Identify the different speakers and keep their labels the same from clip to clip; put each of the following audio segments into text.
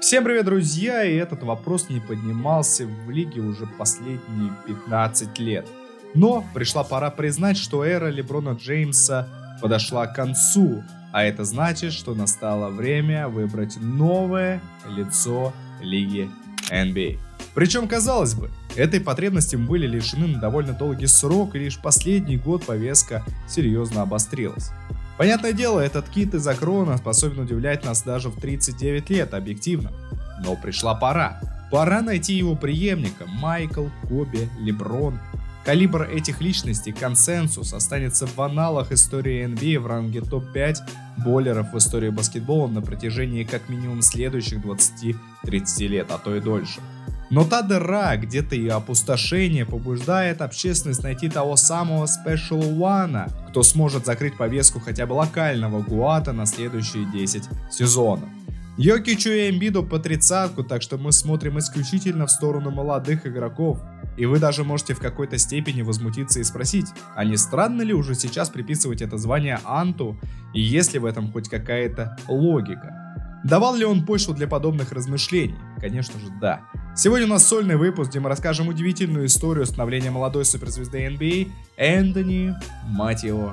Speaker 1: Всем привет, друзья! И этот вопрос не поднимался в лиге уже последние 15 лет. Но пришла пора признать, что эра Леброна Джеймса подошла к концу, а это значит, что настало время выбрать новое лицо лиги NBA. Причем, казалось бы, этой потребности мы были лишены на довольно долгий срок, и лишь последний год повестка серьезно обострилась. Понятное дело, этот кит из Акрона способен удивлять нас даже в 39 лет, объективно. Но пришла пора. Пора найти его преемника Майкл, Коби, Леброн. Калибр этих личностей, консенсус, останется в аналах истории NBA в ранге топ-5 боллеров в истории баскетбола на протяжении как минимум следующих 20-30 лет, а то и дольше. Но та дыра, где-то и опустошение побуждает общественность найти того самого Special One, кто сможет закрыть повестку хотя бы локального Гуата на следующие 10 сезонов. Йокичу и Эмбиду по тридцатку, так что мы смотрим исключительно в сторону молодых игроков. И вы даже можете в какой-то степени возмутиться и спросить, а не странно ли уже сейчас приписывать это звание Анту, и есть ли в этом хоть какая-то логика? Давал ли он почву для подобных размышлений? Конечно же, да. Сегодня у нас сольный выпуск, где мы расскажем удивительную историю становления молодой суперзвезды NBA Энтони, мать его,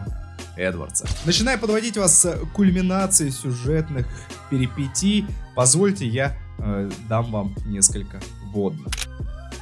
Speaker 1: Эдвардса. Начиная подводить вас с кульминации сюжетных перипетий, позвольте я э, дам вам несколько вводных.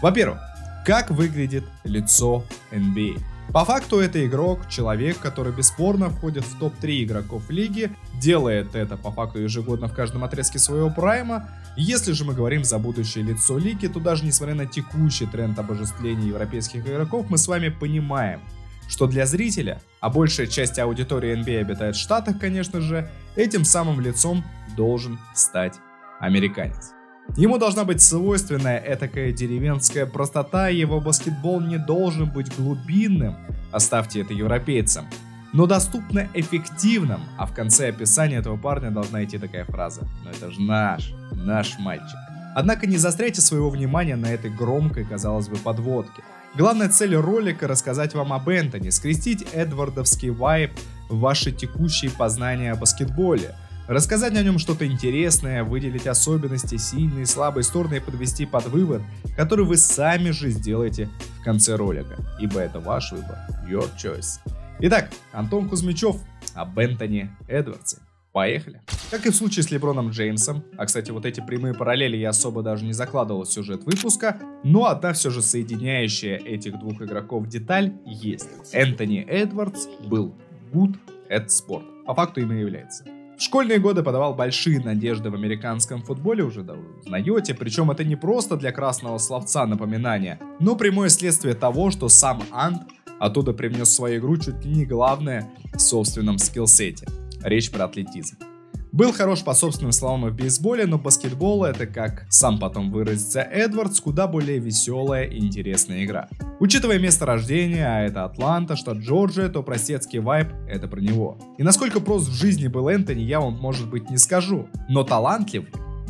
Speaker 1: Во-первых, как выглядит лицо NBA? По факту это игрок, человек, который бесспорно входит в топ-3 игроков лиги, делает это по факту ежегодно в каждом отрезке своего прайма. Если же мы говорим за будущее лицо лиги, то даже несмотря на текущий тренд обожествления европейских игроков, мы с вами понимаем, что для зрителя, а большая часть аудитории NBA обитает в Штатах, конечно же, этим самым лицом должен стать американец. Ему должна быть свойственная этакая деревенская простота, его баскетбол не должен быть глубинным, оставьте это европейцам, но доступно эффективным, а в конце описания этого парня должна идти такая фраза. «Ну это же наш, наш мальчик». Однако не застряйте своего внимания на этой громкой, казалось бы, подводке. Главная цель ролика рассказать вам об Энтони, скрестить эдвардовский вайб в ваши текущие познания о баскетболе, рассказать о нем что-то интересное, выделить особенности, сильные и слабые стороны и подвести под вывод, который вы сами же сделаете в конце ролика, ибо это ваш выбор, your choice. Итак, Антон Кузьмичев об Энтони Эдвардсе. Поехали. Как и в случае с Леброном Джеймсом, а кстати вот эти прямые параллели я особо даже не закладывал в сюжет выпуска, но одна все же соединяющая этих двух игроков деталь есть. Энтони Эдвардс был good at sport. По факту им и является. В школьные годы подавал большие надежды в американском футболе, уже да, узнаете, причем это не просто для красного словца напоминания, но прямое следствие того, что сам Ант оттуда привнес в свою игру чуть ли не главное в собственном скиллсете. Речь про атлетизм. Был хорош по собственным словам в бейсболе, но баскетбол это, как сам потом выразится Эдвардс, куда более веселая и интересная игра. Учитывая место рождения, а это Атланта, штат Джорджия, то простецкий вайб это про него. И насколько прост в жизни был Энтони, я вам может быть не скажу, но талантлив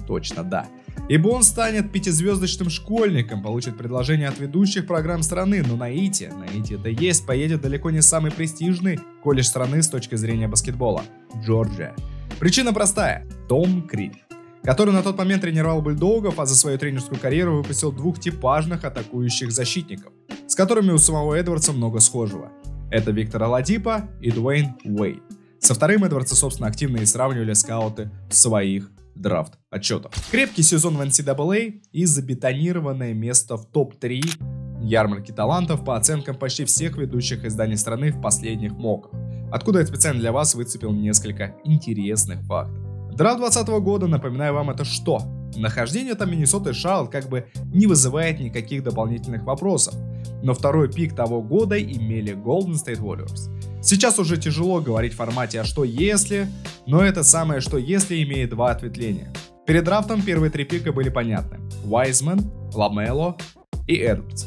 Speaker 1: точно да. Ибо он станет пятизвездочным школьником, получит предложение от ведущих программ страны, но на ИТе, на ИТе это есть, поедет далеко не самый престижный колледж страны с точки зрения баскетбола – Джорджия. Причина простая – Том Крид, который на тот момент тренировал бульдогов, а за свою тренерскую карьеру выпустил двух типажных атакующих защитников, с которыми у самого Эдвардса много схожего. Это Виктор Аладипа и Дуэйн Уэйд. Со вторым Эдвардса, собственно, активно и сравнивали скауты своих драфт отчетов. Крепкий сезон в NCAA и забетонированное место в топ-3 ярмарки талантов по оценкам почти всех ведущих изданий страны в последних моках. Откуда я специально для вас выцепил несколько интересных фактов. Драфт 2020 года, напоминаю вам, это что? Нахождение там Миннесоты Шарлот как бы не вызывает никаких дополнительных вопросов. Но второй пик того года имели Golden State Warriors. Сейчас уже тяжело говорить в формате «а что если?», но это самое «что если» имеет два ответвления. Перед драфтом первые три пика были понятны. Уайзман, Ламело и Эдвардс.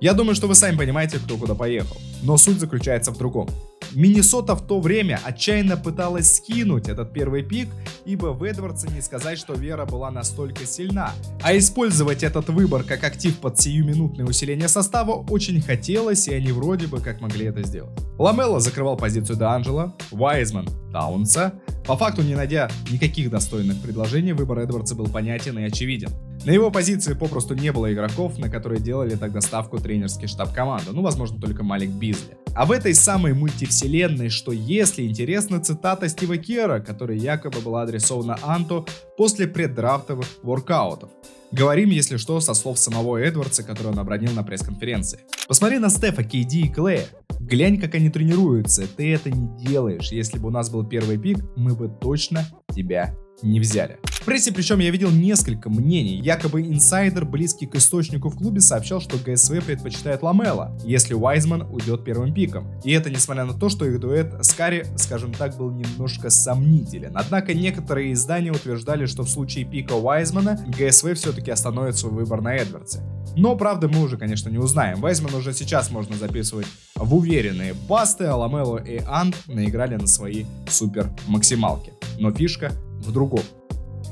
Speaker 1: Я думаю, что вы сами понимаете, кто куда поехал. Но суть заключается в другом. Миннесота в то время отчаянно пыталась скинуть этот первый пик, ибо в Эдвардсе не сказать, что вера была настолько сильна. А использовать этот выбор как актив под сиюминутное усиление состава очень хотелось, и они вроде бы как могли это сделать. Ламелло закрывал позицию до Анджела, Вайзман Таунса. По факту, не найдя никаких достойных предложений, выбор Эдвардса был понятен и очевиден. На его позиции попросту не было игроков, на которые делали тогда ставку тренерский штаб команды, ну, возможно, только Малик Бизли. А в этой самой мультивселенной, что если интересна цитата Стива Кера, которая якобы была адресована Анту после преддрафтовых воркаутов. Говорим, если что, со слов самого Эдвардса, который он обронил на пресс-конференции. Посмотри на Стефа, Кейди и Клея. Глянь, как они тренируются. Ты это не делаешь. Если бы у нас был первый пик, мы бы точно тебя не взяли. В прессе причем я видел несколько мнений. Якобы инсайдер, близкий к источнику в клубе, сообщал, что ГСВ предпочитает Ламела, если Уайзман уйдет первым пиком. И это несмотря на то, что их дуэт с Карри, скажем так, был немножко сомнителен. Однако некоторые издания утверждали, что в случае пика Уайзмана ГСВ все-таки остановит свой выбор на Эдвардсе. Но, правда, мы уже, конечно, не узнаем. Вайзман уже сейчас можно записывать в уверенные басты, а Ламело и Ант наиграли на свои супер максималки. Но фишка в другом.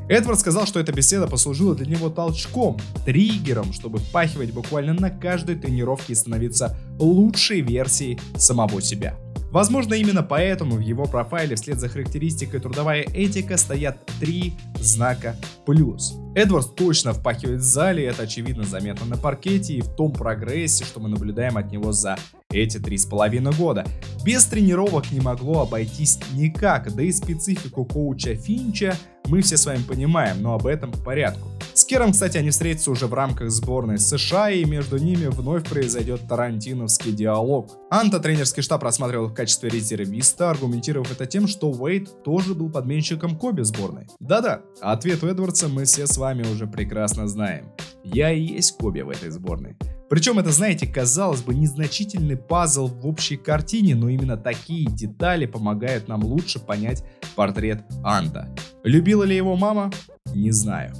Speaker 1: Эдвард сказал, что эта беседа послужила для него толчком, триггером, чтобы впахивать буквально на каждой тренировке и становиться лучшей версией самого себя. Возможно, именно поэтому в его профайле вслед за характеристикой трудовая этика стоят три знака плюс. Эдвард точно впахивает в зале, это очевидно заметно на паркете и в том прогрессе, что мы наблюдаем от него за эти три с половиной года. Без тренировок не могло обойтись никак, да и специфику коуча Финча мы все с вами понимаем, но об этом по порядку. С Кером, кстати, они встретятся уже в рамках сборной США, и между ними вновь произойдет тарантиновский диалог. Анта тренерский штаб рассматривал в качестве резервиста, аргументировав это тем, что Уэйд тоже был подменщиком Коби сборной. Да-да, ответ Эдвардса мы все с вами уже прекрасно знаем. Я и есть Коби в этой сборной. Причем это, знаете, казалось бы, незначительный пазл в общей картине, но именно такие детали помогают нам лучше понять портрет Анта. Любила ли его мама? Не знаю.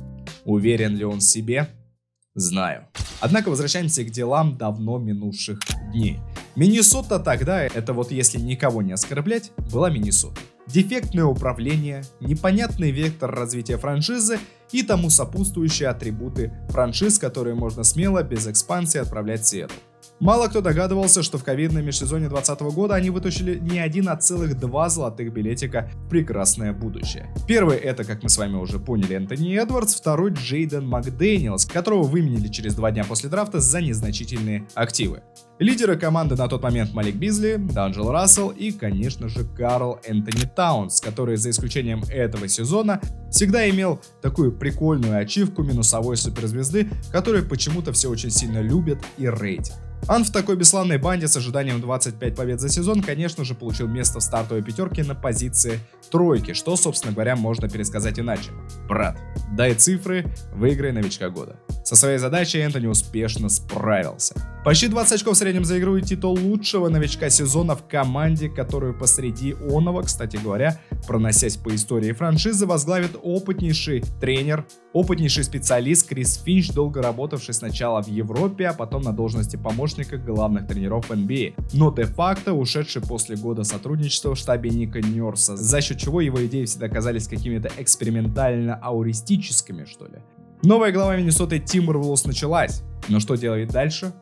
Speaker 1: Уверен ли он в себе? Знаю. Однако возвращаемся к делам давно минувших дней. Миннесота тогда, это вот если никого не оскорблять, была Миннесота. Дефектное управление, непонятный вектор развития франшизы и тому сопутствующие атрибуты франшиз, которые можно смело без экспансии отправлять в Сиэтл. Мало кто догадывался, что в ковидном межсезоне 2020 года они вытащили не один, а целых два золотых билетика в прекрасное будущее. Первый это, как мы с вами уже поняли, Энтони Эдвардс, второй Джейден Макдэниелс, которого выменили через два дня после драфта за незначительные активы. Лидеры команды на тот момент Малик Бизли, Данджел Рассел и, конечно же, Карл Энтони Таунс, который за исключением этого сезона всегда имел такую прикольную ачивку минусовой суперзвезды, которую почему-то все очень сильно любят и рейтят. Ан в такой бесславной банде с ожиданием 25 побед за сезон, конечно же, получил место в стартовой пятерке на позиции тройки, что, собственно говоря, можно пересказать иначе. Брат, дай цифры, выиграй новичка года. Со своей задачей Энтони успешно справился. Почти 20 очков в среднем за игру и титул лучшего новичка сезона в команде, которую посреди оного, кстати говоря, проносясь по истории франшизы, возглавит опытнейший тренер, опытнейший специалист Крис Финч, долго работавший сначала в Европе, а потом на должности помощника главных тренеров NBA, но де-факто ушедший после года сотрудничества в штабе Ника Нерса, за счет чего его идеи всегда казались какими-то экспериментально-ауристическими, что ли. Новая глава Миннесоты Тимбервулс началась, но что делает дальше?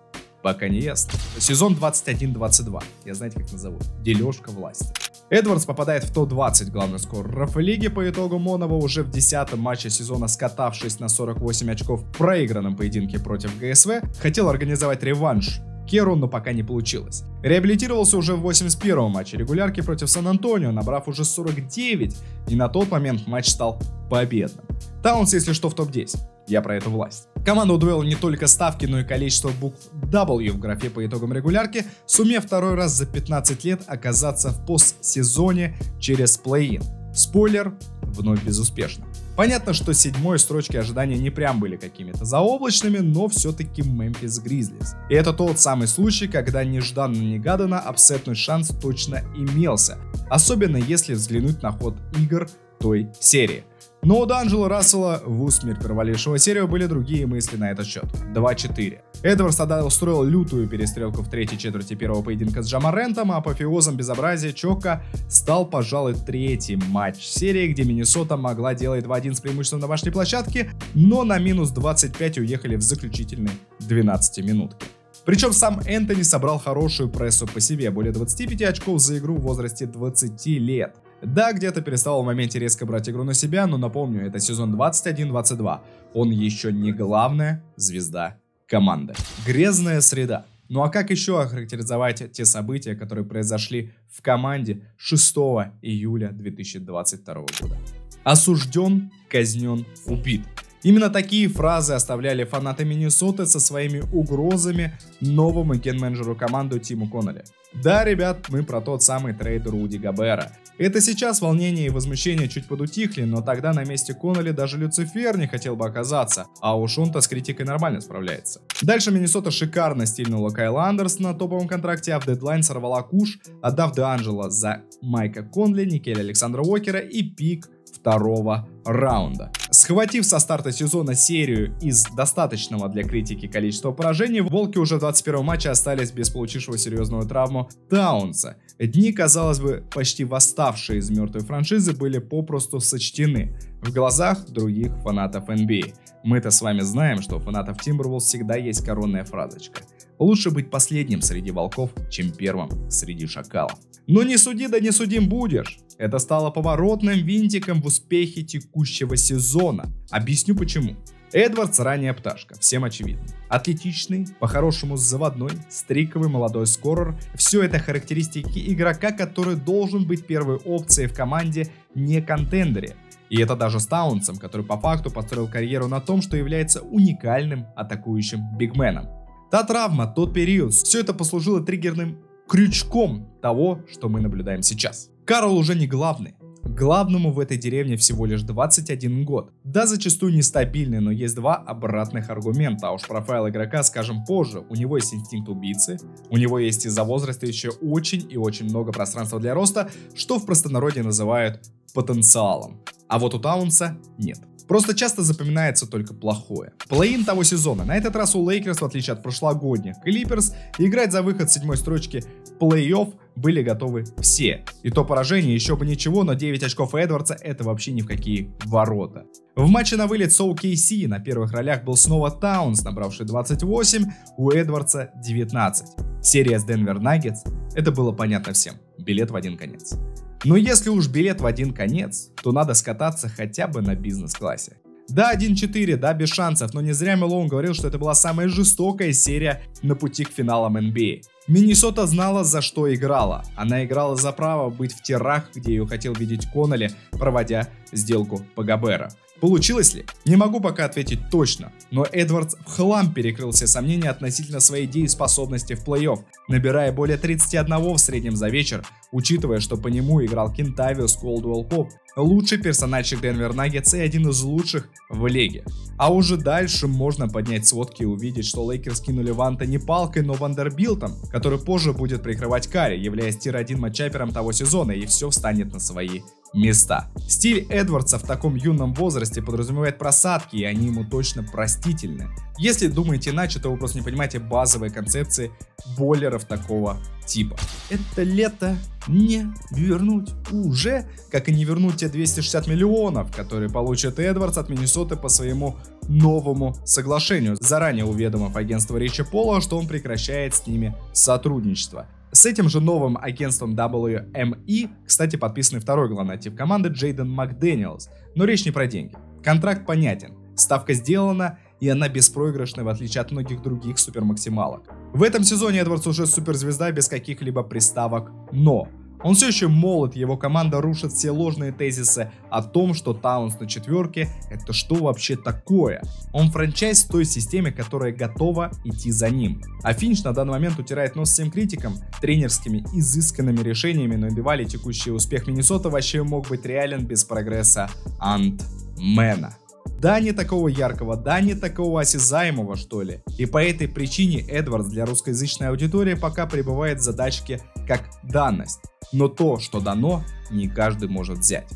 Speaker 1: Пока не ясно. Сезон 21-22. Я знаете, как назову? Дележка власти. Эдвардс попадает в топ-20 главных скореров лиги по итогу Монова уже в 10 матче сезона, скатавшись на 48 очков в проигранном поединке против ГСВ, хотел организовать реванш Керу, но пока не получилось. Реабилитировался уже в 81-м матче регулярки против Сан-Антонио, набрав уже 49, и на тот момент матч стал победным. Таунс, если что, в топ-10. Я про эту власть. Команда удвоила не только ставки, но и количество букв W в графе по итогам регулярки, сумев второй раз за 15 лет оказаться в постсезоне через плей-ин. Спойлер, вновь безуспешно. Понятно, что седьмой строчки ожидания не прям были какими-то заоблачными, но все-таки Мемфис Гризлис. И это тот самый случай, когда нежданно-негаданно апсетный шанс точно имелся. Особенно если взглянуть на ход игр той серии. Но у Данджела Рассела в усмерть провалившего серию были другие мысли на этот счет. 2-4. Эдвардс тогда устроил лютую перестрелку в третьей четверти первого поединка с Джамарентом, а апофеозом безобразия Чока стал, пожалуй, третий матч серии, где Миннесота могла делать 2-1 с преимуществом на домашней площадке, но на минус 25 уехали в заключительной 12 минутки. Причем сам Энтони собрал хорошую прессу по себе, более 25 очков за игру в возрасте 20 лет. Да, где-то перестал в моменте резко брать игру на себя, но напомню, это сезон 21-22. Он еще не главная звезда команды. Грязная среда. Ну а как еще охарактеризовать те события, которые произошли в команде 6 июля 2022 года? Осужден, казнен, убит. Именно такие фразы оставляли фанаты Миннесоты со своими угрозами новому ген-менеджеру команды Тиму Коннелли. Да, ребят, мы про тот самый трейд Руди Габера. Это сейчас волнение и возмущение чуть подутихли, но тогда на месте Коннелли даже Люцифер не хотел бы оказаться, а уж он-то с критикой нормально справляется. Дальше Миннесота шикарно стильнула Кайла Андерс на топовом контракте, а в дедлайн сорвала куш, отдав Де Анджело за Майка Конли, Никеля Александра Уокера и пик второго раунда. Схватив со старта сезона серию из достаточного для критики количества поражений, Волки уже в 21 матче остались без получившего серьезную травму Таунса. Дни, казалось бы, почти восставшие из мертвой франшизы были попросту сочтены в глазах других фанатов NBA. Мы-то с вами знаем, что у фанатов Timberwolves всегда есть коронная фразочка. Лучше быть последним среди волков, чем первым среди шакалов. Но не суди, да не судим будешь. Это стало поворотным винтиком в успехе текущего сезона. Объясню почему. Эдвардс ранняя пташка, всем очевидно. Атлетичный, по-хорошему заводной, стриковый молодой скорер – все это характеристики игрока, который должен быть первой опцией в команде, не контендере. И это даже с Таунсом, который по факту построил карьеру на том, что является уникальным атакующим бигменом. Та травма, тот период, все это послужило триггерным крючком того, что мы наблюдаем сейчас. Карл уже не главный. Главному в этой деревне всего лишь 21 год. Да, зачастую нестабильный, но есть два обратных аргумента. А уж профайл игрока скажем позже. У него есть инстинкт убийцы, у него есть из-за возраста еще очень и очень много пространства для роста, что в простонародье называют потенциалом. А вот у Таунса нет. Просто часто запоминается только плохое. Плей-ин того сезона. На этот раз у Лейкерс, в отличие от прошлогодних Клиперс, играть за выход седьмой строчки плей-офф были готовы все. И то поражение еще бы ничего, но 9 очков Эдвардса это вообще ни в какие ворота. В матче на вылет с OKC на первых ролях был снова Таунс, набравший 28, у Эдвардса 19. Серия с Денвер Наггетс, это было понятно всем. Билет в один конец. Но если уж билет в один конец, то надо скататься хотя бы на бизнес-классе. Да, 1-4, да, без шансов, но не зря Мелоун говорил, что это была самая жестокая серия на пути к финалам NBA. Миннесота знала, за что играла. Она играла за право быть в терах, где ее хотел видеть Коннелли, проводя сделку по Габера. Получилось ли? Не могу пока ответить точно, но Эдвардс в хлам перекрыл все сомнения относительно своей дееспособности в плей-офф, набирая более 31 в среднем за вечер, учитывая, что по нему играл Кентавиус Колдуэлл Поп, лучший персональщик Денвер Наггетс и один из лучших в лиге. А уже дальше можно поднять сводки и увидеть, что Лейкерс кинули в Анта не палкой, но Вандербилтом, который позже будет прикрывать Карри, являясь tier-1 матчапером того сезона, и все встанет на свои места. Стиль Эдвардса в таком юном возрасте подразумевает просадки, и они ему точно простительны. Если думаете иначе, то вы просто не понимаете базовые концепции бойлеров такого типа. Это лето не вернуть уже, как и не вернуть те 260 миллионов, которые получит Эдвардс от Миннесоты по своему новому соглашению, заранее уведомив агентство Ричи Пола, что он прекращает с ними сотрудничество. С этим же новым агентством WME, кстати, подписанный второй главный актив команды Джейден Макдэниелс. Но речь не про деньги. Контракт понятен. Ставка сделана, и она беспроигрышная в отличие от многих других супермаксималок. В этом сезоне Эдвардс уже суперзвезда без каких-либо приставок «но». Он все еще молод, его команда рушит все ложные тезисы о том, что Таунс на четверке — это что вообще такое? Он франчайз в той системе, которая готова идти за ним. А Финч на данный момент утирает нос всем критикам тренерскими изысканными решениями, но едва ли текущий успех Миннесота вообще мог быть реален без прогресса Антмена. Да, не такого яркого, да, не такого осязаемого, что ли. И по этой причине Эдвардс для русскоязычной аудитории пока пребывает в задачке как данность. Но то, что дано, не каждый может взять.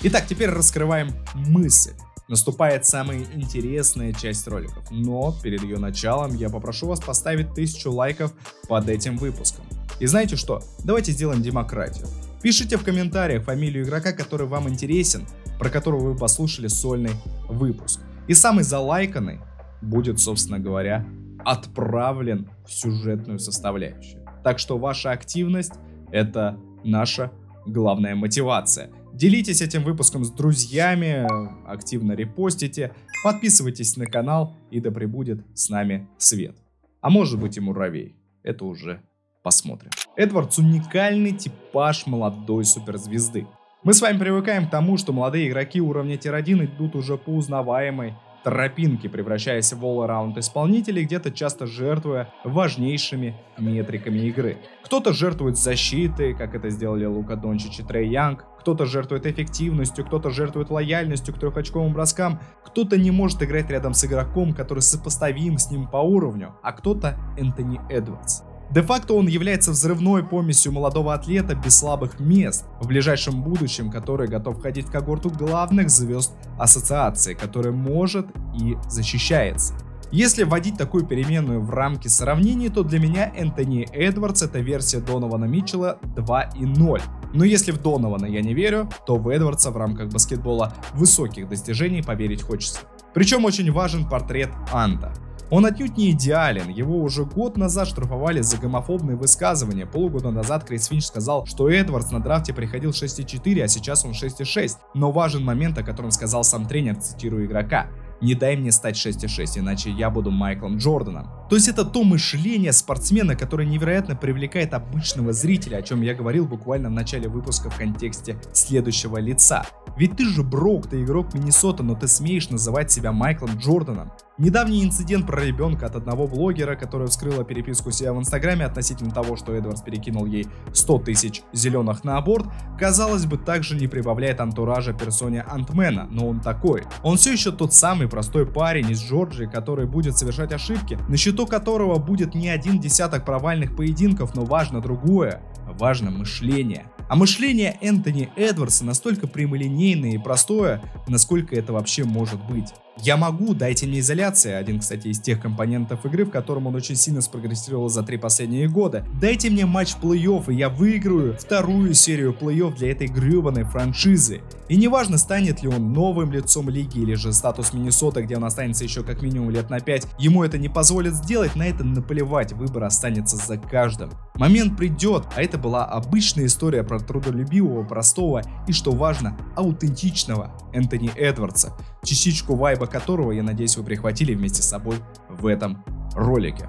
Speaker 1: Итак, теперь раскрываем мысль. Наступает самая интересная часть роликов, но перед ее началом я попрошу вас поставить тысячу лайков под этим выпуском. И знаете что? Давайте сделаем демократию. Пишите в комментариях фамилию игрока, который вам интересен, про которого вы послушали сольный выпуск. И самый залайканный будет, собственно говоря, отправлен в сюжетную составляющую. Так что ваша активность — это наша главная мотивация. Делитесь этим выпуском с друзьями, активно репостите, подписывайтесь на канал и да пребудет с нами свет. А может быть и муравей. Это уже посмотрим. Эдвардс уникальный типаж молодой суперзвезды. Мы с вами привыкаем к тому, что молодые игроки уровня tier-1 идут уже по узнаваемой тропинки, превращаясь в all-around исполнителей, где-то часто жертвуя важнейшими метриками игры. Кто-то жертвует защитой, как это сделали Лука Дончич и Трей Янг, кто-то жертвует эффективностью, кто-то жертвует лояльностью к трехочковым броскам, кто-то не может играть рядом с игроком, который сопоставим с ним по уровню, а кто-то Энтони Эдвардс. Де-факто он является взрывной помесью молодого атлета без слабых мест в ближайшем будущем, который готов входить в когорту главных звезд ассоциации, который может и защищается. Если вводить такую переменную в рамки сравнений, то для меня Энтони Эдвардс это версия Донована Митчелла 2.0. Но если в Донована я не верю, то в Эдвардса в рамках баскетбола высоких достижений поверить хочется. Причем очень важен портрет Анта. Он отнюдь не идеален, его уже год назад штрафовали за гомофобные высказывания. Полугода назад Крис Финч сказал, что Эдвардс на драфте приходил 6,4, а сейчас он 6,6. Но важен момент, о котором сказал сам тренер, цитирую игрока. Не дай мне стать 6,6, иначе я буду Майклом Джорданом. То есть это то мышление спортсмена, которое невероятно привлекает обычного зрителя, о чем я говорил буквально в начале выпуска в контексте следующего лица. Ведь ты же Брок, ты игрок Миннесота, но ты смеешь называть себя Майклом Джорданом. Недавний инцидент про ребенка от одного блогера, который вскрыла переписку себя в инстаграме относительно того, что Эдвардс перекинул ей 100 тысяч зеленых на аборт, казалось бы также не прибавляет антуража персоне Антмена, но он такой. Он все еще тот самый простой парень из Джорджии, который будет совершать ошибки, на счету которого будет не один десяток провальных поединков, но важно другое, важно мышление. А мышление Энтони Эдвардса настолько прямолинейное и простое, насколько это вообще может быть. Я могу, дайте мне изоляция, один, кстати, из тех компонентов игры, в котором он очень сильно спрогрессировал за три последние года. Дайте мне матч плей-офф, и я выиграю вторую серию плей-офф для этой гребаной франшизы. И неважно, станет ли он новым лицом лиги или же статус Миннесота, где он останется еще как минимум лет на 5, ему это не позволит сделать, на это наплевать, выбор останется за каждым. Момент придет, а это была обычная история про трудолюбивого, простого и, что важно, аутентичного Энтони Эдвардса, частичку вайба которого, я надеюсь, вы прихватили вместе с собой в этом ролике.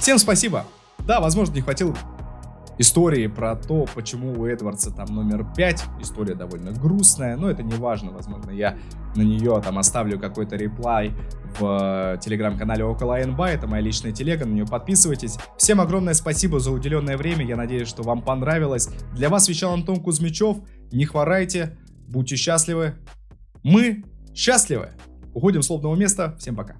Speaker 1: Всем спасибо! Да, возможно, не хватило истории про то, почему у Эдвардса там номер 5. История довольно грустная, но это не важно. Возможно, я на нее там оставлю какой-то реплай в телеграм-канале около НБ. Это моя личная телега, на нее подписывайтесь. Всем огромное спасибо за уделенное время. Я надеюсь, что вам понравилось. Для вас вещал Антон Кузьмичев. Не хворайте, будьте счастливы. Мы счастливы. Уходим с лобного места. Всем пока.